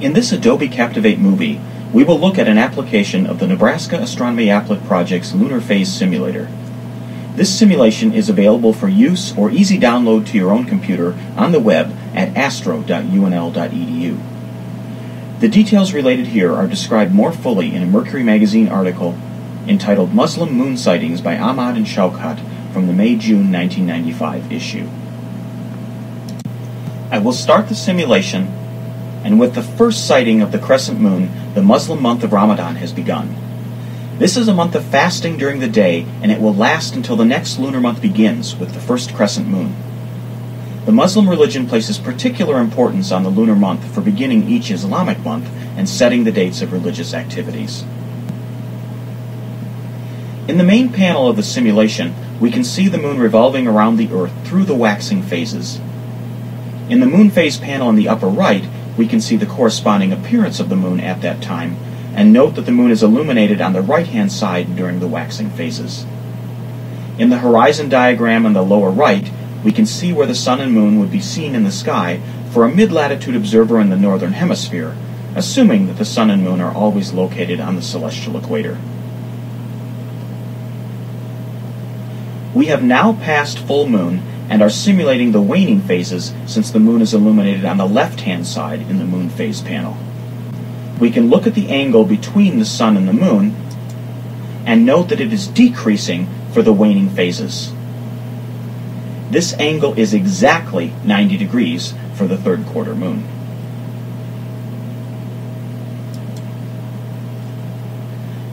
In this Adobe Captivate movie, we will look at an application of the Nebraska Astronomy Applet Project's Lunar Phase Simulator. This simulation is available for use or easy download to your own computer on the web at astro.unl.edu. The details related here are described more fully in a Mercury Magazine article entitled Muslim Moon Sightings by Ahmad and Shaukat from the May-June 1995 issue. I will start the simulation and with the first sighting of the crescent moon, the Muslim month of Ramadan has begun. This is a month of fasting during the day, and it will last until the next lunar month begins with the first crescent moon. The Muslim religion places particular importance on the lunar month for beginning each Islamic month and setting the dates of religious activities. In the main panel of the simulation, we can see the moon revolving around the Earth through the waxing phases. In the moon phase panel in the upper right, we can see the corresponding appearance of the moon at that time, and note that the moon is illuminated on the right-hand side during the waxing phases. In the horizon diagram on the lower right, we can see where the sun and moon would be seen in the sky for a mid-latitude observer in the northern hemisphere, assuming that the sun and moon are always located on the celestial equator. We have now passed full moon and are simulating the waning phases since the moon is illuminated on the left-hand side in the moon phase panel. We can look at the angle between the sun and the moon and note that it is decreasing for the waning phases. This angle is exactly 90 degrees for the third quarter moon.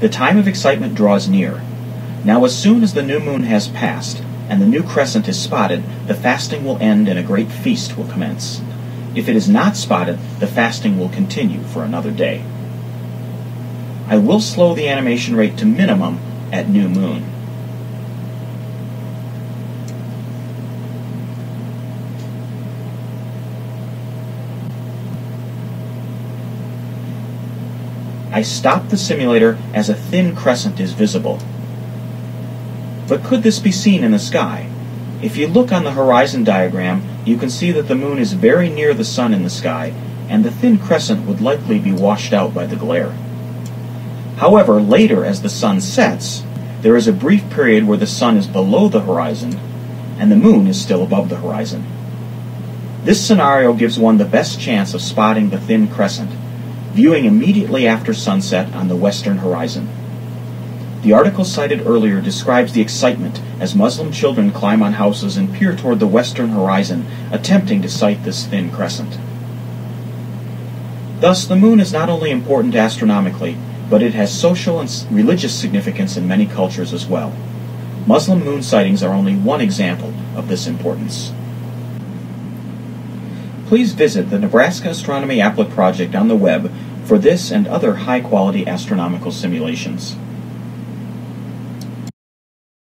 The time of excitement draws near. Now as soon as the new moon has passed, and the new crescent is spotted, the fasting will end and a great feast will commence. If it is not spotted, the fasting will continue for another day. I will slow the animation rate to minimum at new moon. I stop the simulator as a thin crescent is visible. But could this be seen in the sky? If you look on the horizon diagram, you can see that the moon is very near the sun in the sky, and the thin crescent would likely be washed out by the glare. However, later as the sun sets, there is a brief period where the sun is below the horizon and the moon is still above the horizon. This scenario gives one the best chance of spotting the thin crescent, viewing immediately after sunset on the western horizon. The article cited earlier describes the excitement as Muslim children climb on houses and peer toward the western horizon, attempting to sight this thin crescent. Thus, the moon is not only important astronomically, but it has social and religious significance in many cultures as well. Muslim moon sightings are only one example of this importance. Please visit the Nebraska Astronomy Applet Project on the web for this and other high quality astronomical simulations.